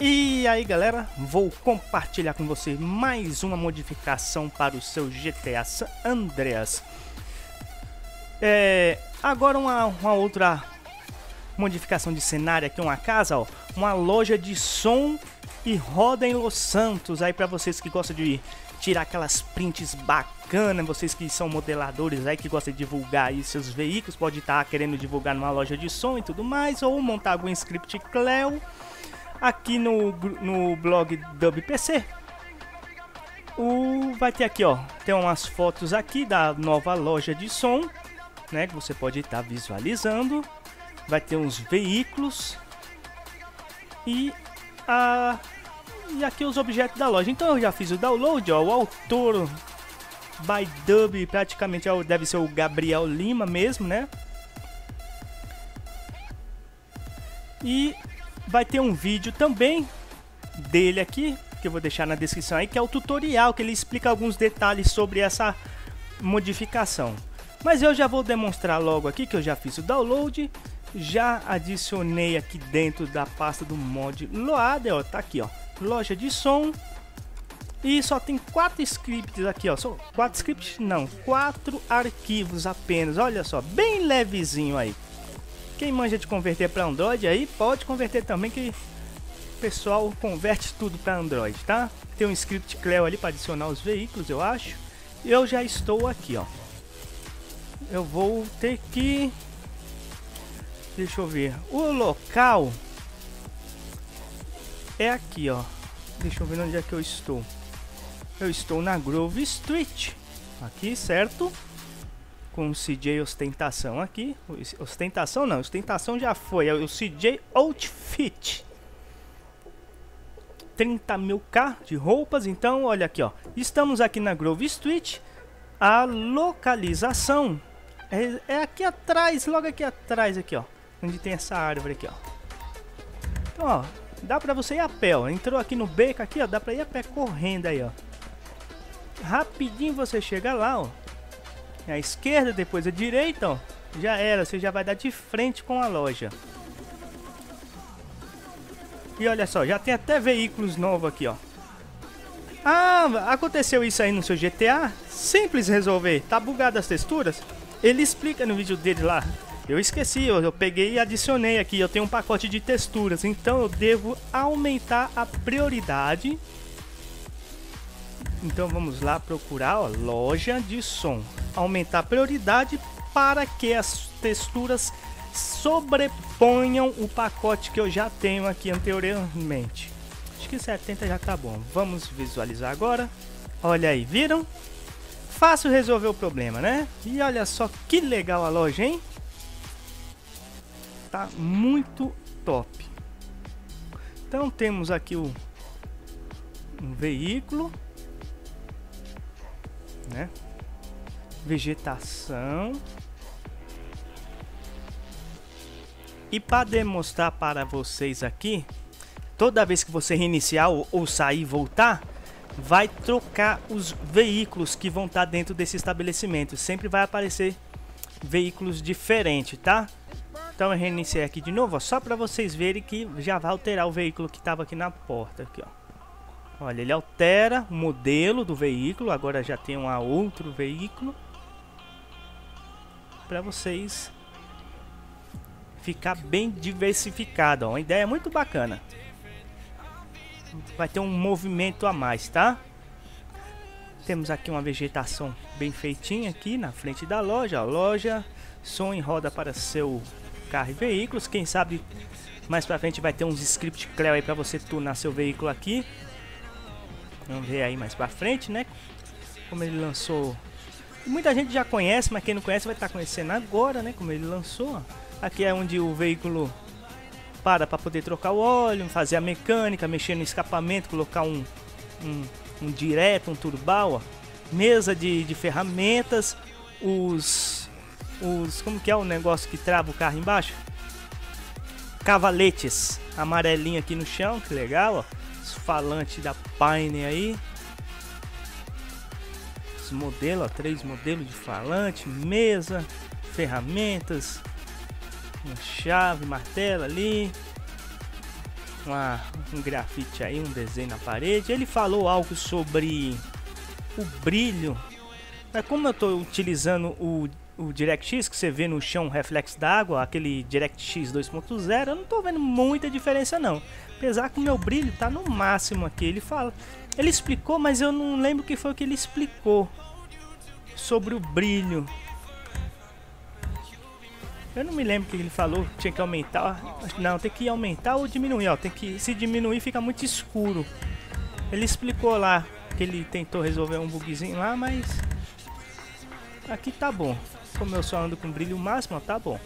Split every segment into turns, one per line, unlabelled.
E aí galera, vou compartilhar com você mais uma modificação para o seu GTA San Andreas. É, agora uma, uma outra modificação de cenário aqui, uma casa, ó, uma loja de som e roda em Los Santos. Aí para vocês que gostam de tirar aquelas prints bacanas, vocês que são modeladores aí que gostam de divulgar aí seus veículos, pode estar tá querendo divulgar numa loja de som e tudo mais, ou montar algum script Cleo aqui no, no blog DubPC. O, vai ter aqui, ó, tem umas fotos aqui da nova loja de som, né, que você pode estar tá visualizando. Vai ter uns veículos e a e aqui os objetos da loja. Então eu já fiz o download, ó, o autor by Dub praticamente é deve ser o Gabriel Lima mesmo, né? E vai ter um vídeo também dele aqui, que eu vou deixar na descrição aí, que é o tutorial, que ele explica alguns detalhes sobre essa modificação. Mas eu já vou demonstrar logo aqui que eu já fiz o download, já adicionei aqui dentro da pasta do mod Loader, ó, tá aqui, ó, loja de som. E só tem quatro scripts aqui, ó, só quatro scripts não, quatro arquivos apenas. Olha só, bem levezinho aí. Quem manja de converter para Android aí pode converter também que o pessoal converte tudo para Android, tá? Tem um script Cleo ali para adicionar os veículos, eu acho. Eu já estou aqui, ó. Eu vou ter que Deixa eu ver. O local é aqui, ó. Deixa eu ver onde é que eu estou. Eu estou na Grove Street. Aqui, certo? Com o CJ Ostentação aqui. Ostentação não, ostentação já foi. É o CJ Outfit. 30 mil K de roupas. Então, olha aqui, ó. Estamos aqui na Grove Street. A localização é, é aqui atrás, logo aqui atrás, aqui, ó. Onde tem essa árvore aqui, ó. Então, ó. Dá pra você ir a pé, ó. Entrou aqui no beco aqui, ó. Dá pra ir a pé correndo aí, ó. Rapidinho você chega lá, ó a esquerda, depois a direita, ó. Já era, você já vai dar de frente com a loja. E olha só, já tem até veículos novos aqui, ó. Ah, aconteceu isso aí no seu GTA? Simples resolver. Tá bugado as texturas? Ele explica no vídeo dele lá. Eu esqueci, eu, eu peguei e adicionei aqui. Eu tenho um pacote de texturas, então eu devo aumentar a prioridade então vamos lá procurar ó, loja de som. Aumentar a prioridade para que as texturas sobreponham o pacote que eu já tenho aqui anteriormente. Acho que 70 já tá bom. Vamos visualizar agora. Olha aí, viram? Fácil resolver o problema, né? E olha só que legal a loja, hein? Tá muito top. Então temos aqui o um veículo né? Vegetação. E para demonstrar para vocês aqui, toda vez que você reiniciar ou, sair e voltar, vai trocar os veículos que vão estar tá dentro desse estabelecimento. Sempre vai aparecer veículos diferentes, tá? Então eu reiniciei aqui de novo, ó, só para vocês verem que já vai alterar o veículo que estava aqui na porta, aqui, ó. Olha, ele altera o modelo do veículo, agora já tem um outro veículo. Para vocês ficar bem diversificado, ó. uma ideia muito bacana. Vai ter um movimento a mais, tá? Temos aqui uma vegetação bem feitinha aqui na frente da loja, loja, som em roda para seu carro e veículos. Quem sabe mais para frente vai ter uns script Cleo aí para você tunar seu veículo aqui. Vamos ver aí mais pra frente, né? Como ele lançou. Muita gente já conhece, mas quem não conhece vai estar tá conhecendo agora, né? Como ele lançou. Aqui é onde o veículo para para poder trocar o óleo, fazer a mecânica, mexer no escapamento, colocar um, um, um direto, um turbal, ó. mesa de, de ferramentas, os, os. Como que é o negócio que trava o carro embaixo? Cavaletes amarelinho aqui no chão, que legal, ó falante da Pine aí. Os modelos, ó, três modelos de falante, mesa, ferramentas, uma chave, martelo ali. uma, um grafite aí, um desenho na parede. Ele falou algo sobre o brilho. Mas como eu estou utilizando o, o DirectX que você vê no chão reflexo d'água, aquele DirectX 2.0, eu não estou vendo muita diferença não. Apesar que o meu brilho está no máximo aqui. Ele fala, ele explicou, mas eu não lembro o que foi que ele explicou sobre o brilho. Eu não me lembro o que ele falou, tinha que aumentar. Não, tem que aumentar ou diminuir, ó. Tem que se diminuir fica muito escuro. Ele explicou lá que ele tentou resolver um bugzinho lá, mas aqui tá bom. Como eu só ando com brilho máximo, ó, tá bom.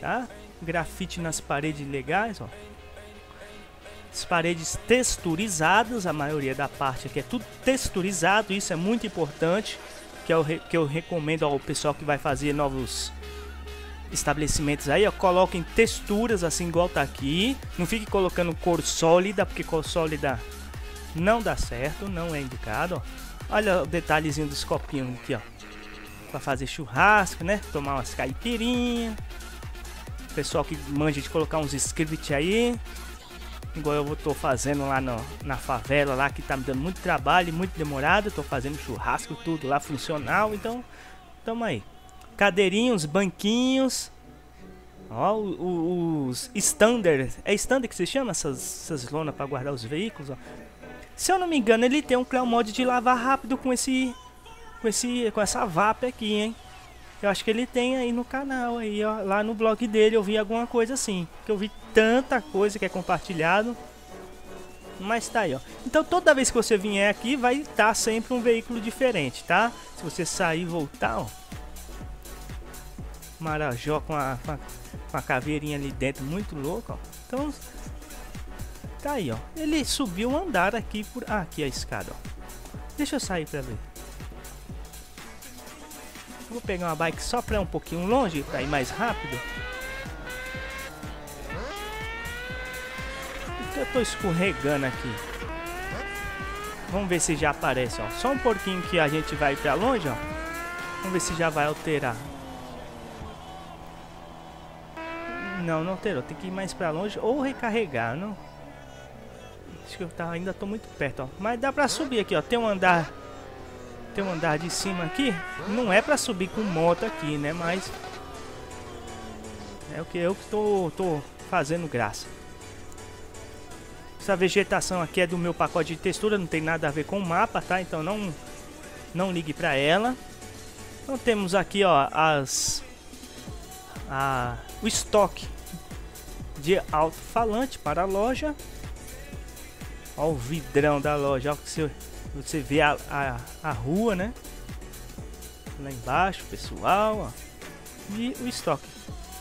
Tá? Grafite nas paredes legais, ó. As paredes texturizadas, a maioria da parte aqui é tudo texturizado, isso é muito importante, que eu, que eu recomendo ao pessoal que vai fazer novos estabelecimentos aí, ó, coloquem texturas assim igual tá aqui. Não fique colocando cor sólida, porque cor sólida não dá certo, não é indicado, ó. Olha o detalhezinho dos copinhos aqui, ó. Pra fazer churrasco, né? Tomar umas caipirinhas. Pessoal que manja de colocar uns script aí. Igual eu tô fazendo lá no, na favela lá, que tá me dando muito trabalho, muito demorado. Tô fazendo churrasco, tudo lá funcional. Então, tamo aí cadeirinhos, banquinhos. Ó, os standard. É standard que se chama essas, essas lonas para guardar os veículos, ó. Se eu não me engano, ele tem um Mod de lavar rápido com esse com esse com essa VAP aqui, hein? Eu acho que ele tem aí no canal aí, ó, lá no blog dele eu vi alguma coisa assim, que eu vi tanta coisa que é compartilhado. Mas tá aí, ó. Então toda vez que você vier aqui vai estar sempre um veículo diferente, tá? Se você sair e voltar, ó, Marajó com a, com a, com a caveirinha ali dentro, muito louco, ó. Então, tá aí, ó. Ele subiu um andar aqui por... Ah, aqui a escada, ó. Deixa eu sair pra ver. Vou pegar uma bike só pra um pouquinho longe, pra ir mais rápido. Porque eu tô escorregando aqui. Vamos ver se já aparece, ó. Só um pouquinho que a gente vai pra longe, ó. Vamos ver se já vai alterar. Não, não alterou. Tem que ir mais pra longe ou recarregar, não? Acho que eu tá, ainda tô muito perto, ó. Mas dá pra subir aqui, ó. Tem um andar... Tem um andar de cima aqui. Não é pra subir com moto aqui, né? Mas... É o que eu que tô, tô fazendo graça. Essa vegetação aqui é do meu pacote de textura. Não tem nada a ver com o mapa, tá? Então não... Não ligue pra ela. Então temos aqui, ó, as... A o estoque de alto-falante para a loja. Olha o vidrão da loja, olha que você, você vê a, a, a rua, né? Lá embaixo, pessoal, ó. E o estoque.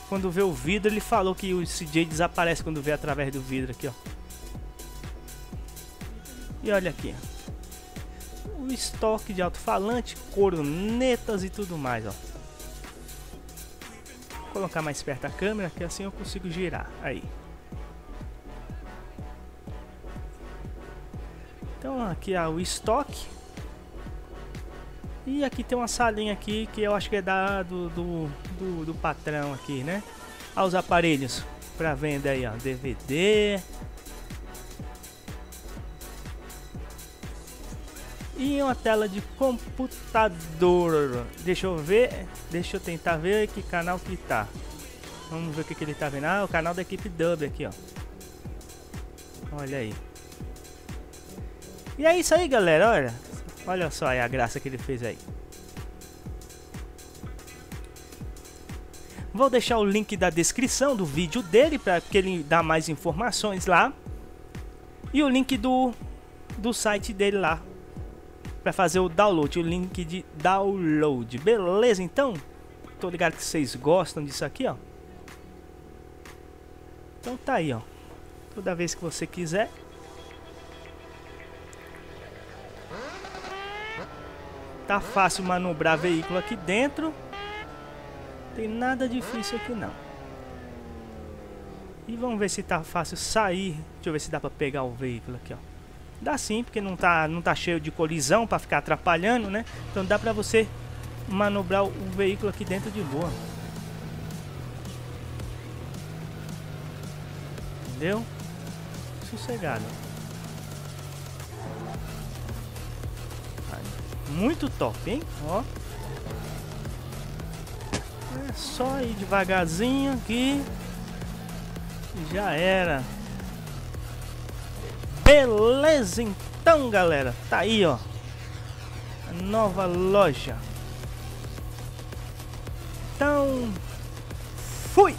Quando vê o vidro, ele falou que o CJ desaparece quando vê através do vidro aqui, ó. E olha aqui, o estoque de alto-falante, coronetas e tudo mais, ó colocar mais perto a câmera, que assim eu consigo girar. Aí. É o estoque. E aqui tem uma salinha aqui que eu acho que é da do, do, do, do patrão aqui, né? Olha os aparelhos para venda aí, ó. DVD, e uma tela de computador. Deixa eu ver, deixa eu tentar ver que canal que tá. Vamos ver o que, que ele tá vendo. Ah, o canal da equipe Dub aqui, ó. Olha aí. E é isso aí, galera, olha. Olha só a graça que ele fez aí. Vou deixar o link da descrição do vídeo dele para que ele dá mais informações lá. E o link do, do site dele lá, para fazer o download, o link de download. Beleza, então? Tô ligado que vocês gostam disso aqui, ó. Então tá aí, ó. Toda vez que você quiser. Tá fácil manobrar veículo aqui dentro. Tem nada difícil aqui não. E vamos ver se tá fácil sair. Deixa eu ver se dá pra pegar o veículo aqui, ó. Dá sim, porque não tá, não tá cheio de colisão para ficar atrapalhando, né? Então dá para você manobrar o veículo aqui dentro de boa. Entendeu? sossegado. Muito top, hein? Ó. É só ir devagarzinho aqui. Já era. Beleza então, galera. Tá aí, ó. A nova loja. Então, fui!